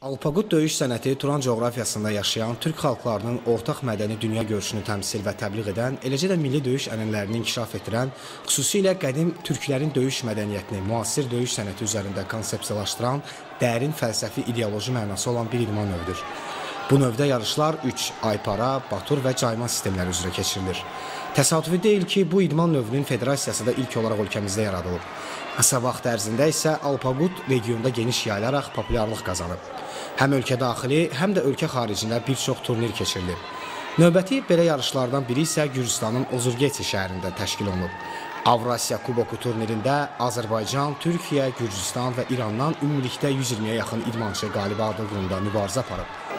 Alpaqut döyüş sənəti Turan coğrafiyasında yaşayan türk xalqlarının ortaq mədəni dünya görüşünü təmsil və təbliğ edən, eləcə də milli döyüş ənənələrini inkişaf etdirən, xüsusilə qədim türklərin döyüş mədəniyyətini müasir döyüş sənəti üzərində konsepsiyalaşdıran, dərin fəlsəfi ideoloji mənası olan bir idman növüdür. Bu növdə yarışlar 3 aypara, batur və cayma sistemləri üzrə keçirilir. Təsadüfi deyil ki, bu idman növünün federasiyası da ilk olaraq ölkəmizdə yaradılıb. Qısa vaxt ərzində isə Alpaqut regionda geniş yayılaraq populyarlıq qazanıb. Həm ölkə daxili, həm də ölkə xaricində bir çox turnir keçirilib. Növbəti belə yarışlardan biri isə Gürcüstanın Ozurgeti şəhərində təşkil olunub. Avrasiya Kuboku turnirində Azərbaycan, Türkiyə, Gürcüstan və İrandan ümumilikdə 120-yə yaxın idmançı qalibi adı uğrunda mübarizə aparıb.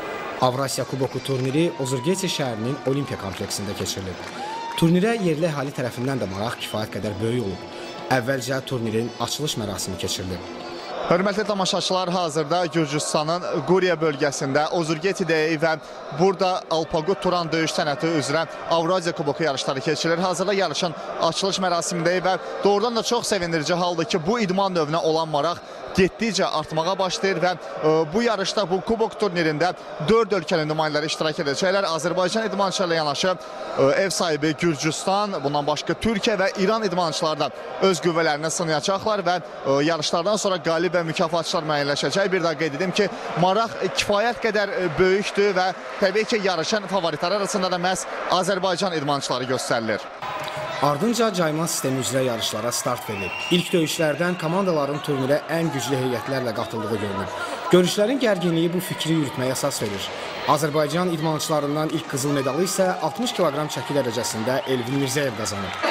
Avrasiya Kuboku turniri Ozurgeti şəhərinin Olimpiya kompleksində keçirilib. Turnirə yerli əhali tərəfindən də maraq kifayət qədər böyük olub. Əvvəlcə turnirin açılış mərasimi keçirilib. Hörmətli tamaşaçılar, hazırda Gürcüstanın Quriya bölgəsində Ozurgetidəyik və burada Alpaqut Turan döyüş sənəti üzrə Avraziya Kuboku yarışları keçirilir. Hazırda yarışın açılış mərasimindəyik və doğrudan da çox sevindirici haldır ki, bu idman növünə olan maraq getdikcə artmağa başlayır və ə, bu yarışda bu kubok turnirində 4 ölkənin nümayəndələri iştirak edəcəklər. Azərbaycan idmançılarla yanaşı ə, ev sahibi Gürcüstan, bundan başqa Türkiyə və İran idmançıları da öz qüvvələrini sınayacaqlar və ə, yarışlardan sonra qalib və mükafatçılar müəyyənləşəcək. Bir daha qeyd edim ki, maraq kifayət qədər ə, böyükdür və təbii ki, yarışan favoritlər arasında da məhz Azərbaycan idmançıları göstərilir. Ardınca cayma sistemi üzrə yarışlara start verilib. İlk döyüşlərdən komandaların turnirə ən güclü heyətlərlə qatıldığı görünür. Görüşlərin gərginliyi bu fikri yürütməyə əsas verir. Azərbaycan idmançılarından ilk qızıl medalı isə 60 kq çəki dərəcəsində Elvin Mirzəyev qazanıb.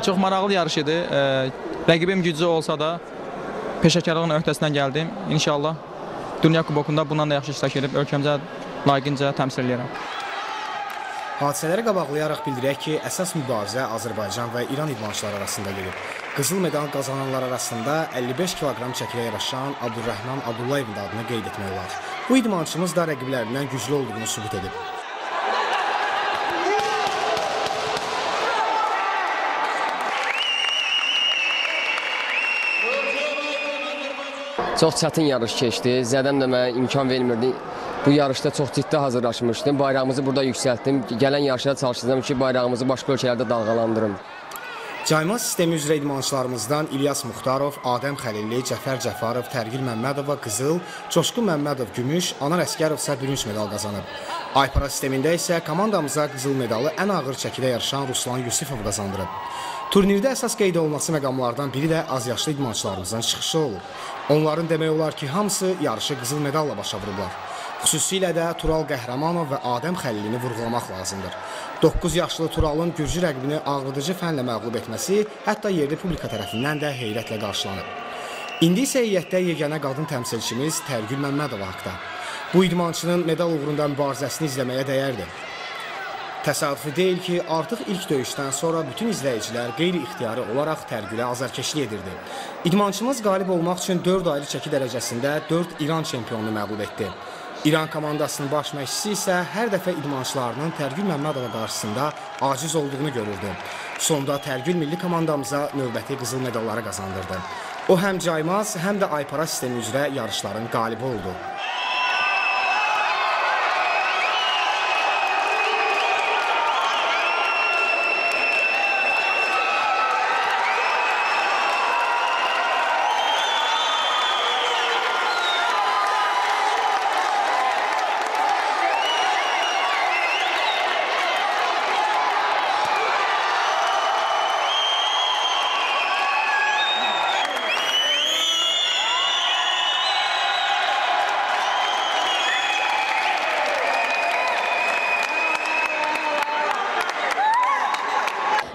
Çox maraqlı yarış idi. Rəqibim güclü olsa da peşəkarlığın öhdəsindən gəldim. İnşallah Dünya Kubokunda bundan da yaxşı iştirak edib ölkəmizə layiqincə təmsil edirəm. Hadisələri qabaqlayaraq bildirək ki, əsas mübarizə Azərbaycan və İran idmançıları arasında gedib. Qızıl medal qazananlar arasında 55 kq çəkilə yaraşan Abdurrahman Abdullayevin adını qeyd etmək olar. Bu idmançımız da rəqiblərindən güclü olduğunu sübut edib. Çox çətin yarış keçdi. Zədəm də mənə imkan vermirdi. Bu yarışda çox ciddi hazırlaşmışdım. Bayrağımızı burada yüksəltdim. Gələn yarışlara çalışacağam ki, bayrağımızı başqa ölkələrdə dalğalandırım. Cayma sistemi üzrə idmançılarımızdan İlyas Muxtarov, Adəm Xəlilli, Cəfər Cəfarov, Tərgil Məmmədova qızıl, Coşqun Məmmədov gümüş, Anar Əskərov isə bürünc medal qazanıb. Aypara sistemində isə komandamıza qızıl medalı ən ağır çəkidə yarışan Ruslan Yusifov qazandırıb. Turnirdə əsas qeyd olunması məqamlardan biri də azyaşlı idmançılarımızın çıxışı olub. Onların demək olar ki, hamısı yarışı qızıl medalla başa vurublar. Xüsusilə də Tural Qəhrəmanov və Adəm Xəlilini vurğulamaq lazımdır. 9 yaşlı Turalın gürcü rəqibini ağrıdıcı fənlə məğlub etməsi hətta yerli publika tərəfindən də heyrətlə qarşılanıb. İndi isə heyətdə yeganə qadın təmsilçimiz Tərgül Məmmədova haqda. Bu idmançının medal uğrunda mübarizəsini izləməyə dəyərdir. Təsadüfi deyil ki, artıq ilk döyüşdən sonra bütün izləyicilər qeyri-ixtiyari olaraq Tərgülə azarkeşlik edirdi. İdmançımız qalib olmaq üçün 4 ayrı çəki dərəcəsində 4 İran çempionunu məğlub etdi. İran komandasının baş məşqçisi isə hər dəfə idmançılarının Tərgül Məmmədova qarşısında aciz olduğunu görürdü. Sonda Tərgül milli komandamıza növbəti qızıl medalları qazandırdı. O həm caymaz, həm də aypara sistemi üzrə yarışların qalibi oldu.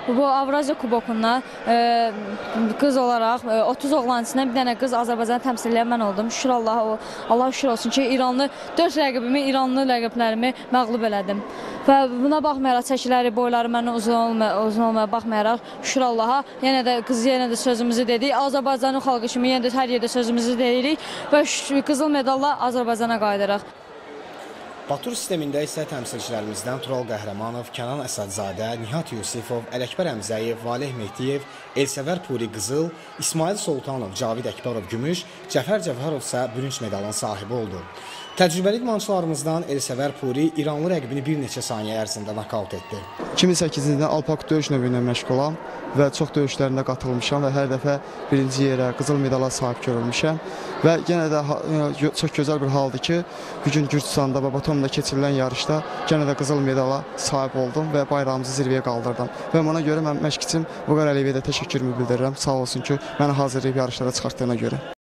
Bu Avraziya kubokunda e, qız olaraq e, 30 oğlan içindən bir dənə qız Azərbaycanı təmsil edən mən oldum. Şükür Allaha, Allah şükür olsun ki, İranlı 4 rəqibimi, İranlı rəqiblərimi məğlub elədim. Və buna baxmayaraq çəkiləri, boyları məndən uzun olmaya, uzun olmaya baxmayaraq şükür Allaha, yenə də qız yenə də sözümüzü dedik. Azərbaycanın xalqı kimi yenə də hər yerdə sözümüzü deyirik və qızıl medalla Azərbaycana qayıdırıq. Batur sistemində isə təmsilçilərimizdən Tural Qəhrəmanov, Kənan Əsədzadə, Nihat Yusifov, Ələkbər Əmzəyev, Valeh Mehdiyev, Elsəvər Puri qızıl, İsmail Sultanov, Cavid Əkbarov gümüş, Cəfər Cəfərov isə bürünc medalın sahibi oldu. Təcrübəli idmançılarımızdan Elsəvər Puri İranlı rəqibini bir neçə saniyə ərzində nokaut etdi. 2008-ci ildən Alpak döyüş növü ilə məşğulam və çox döyüşlərində qatılmışam və hər dəfə birinci yerə, qızıl medala sahib görülmüşəm və yenə də e, çox gözəl bir haldır ki, bu gün Gürcüstanda və Batumda keçirilən yarışda yenə də qızıl medala sahib oldum və bayrağımızı zirvəyə qaldırdım. Və ona görə mən məşqçim Vüqar Əliyevə də təşəkkürümü bildirirəm. Sağ olsun ki, məni hazırlayıb yarışlara çıxartdığına görə.